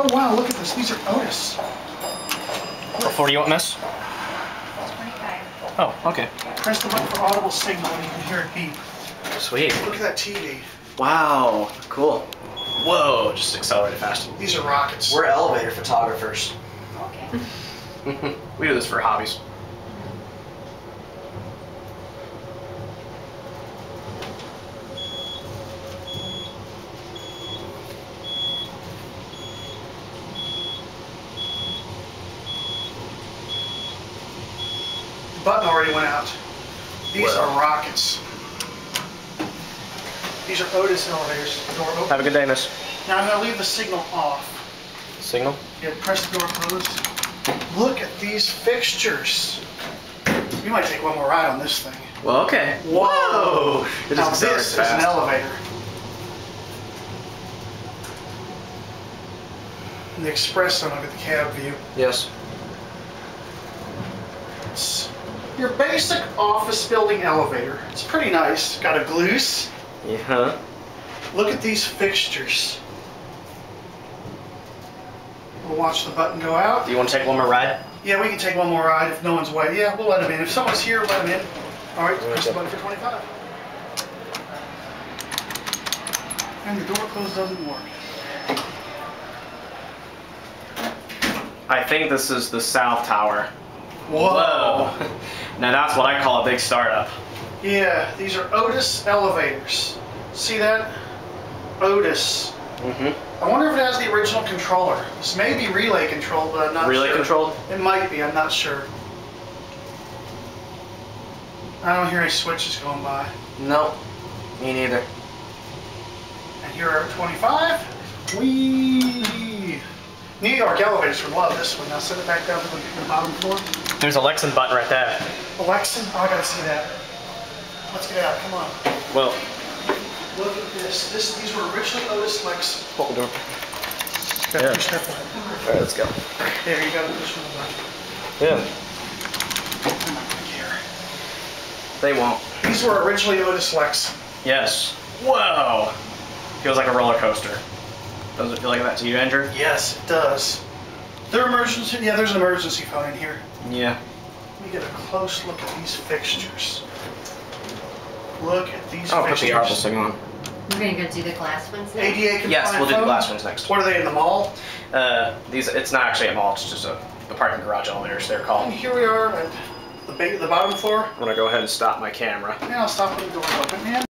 Oh wow, look at this. These are Otis. What do you want, miss? 25. Oh, okay. Press the button for audible signal and you can hear it beep. Sweet. Look at that TV. Wow, cool. Whoa, just accelerated fast. These are rockets. We're elevator photographers. Okay. we do this for hobbies. Button already went out. These Well. are rockets. These are Otis elevators. Door open. Have a good day, miss. Now I'm gonna leave the signal off. Signal? Yeah, press the door closed. Look at these fixtures. You might take one more ride on this thing. Well, okay. Whoa! It Now this accelerates is an elevator. The express zone, look at the cab view. Yes. It's your basic office building elevator. It's pretty nice. Got a gloose. Yeah. Look at these fixtures. We'll watch the button go out. Do you want to take one more ride? Yeah, we can take one more ride if no one's waiting. Yeah, we'll let them in. If someone's here, let them in. All right, press the button for 25. And the door close doesn't work. I think this is the South Tower. Whoa. now that's what I call a big startup. Yeah, these are Otis elevators. See that? Otis. Mm-hmm. I wonder if it has the original controller. This may be relay controlled, but I'm not Relay sure. Relay controlled? It might be, I'm not sure. I don't hear any switches going by. No. Me neither. And here are 25. Whee! New York elevators would love this one. Now set it back down to the bottom floor. There's a Lexan button right there. Lexan? oh, I gotta see that. Let's get out, come on. Well, Look at this. This These were originally Otis Lex. hold the door. Got Yeah. push that button. All right, let's go. There, you gotta push one button. Yeah. I'm not gonna care. They won't. These were originally Otis Lex. Yes. Whoa. Feels like a roller coaster. Does it feel like that to you, Andrew? Yes, it does. They're emergency. Yeah, there's an emergency phone in here. Yeah. Let me get a close look at these fixtures. Look at these I'll put the Apple fixtures. thing on. We're gonna go do the glass ones next. ADA compliant Yes, we'll do the glass ones next. What are they in the mall? Uh, these it's not actually a mall. It's just a the parking garage elevators. They're And called. here we are at the, ba- the bottom floor. I'm gonna go ahead and stop my camera. Man, I'll stop when the door open, man.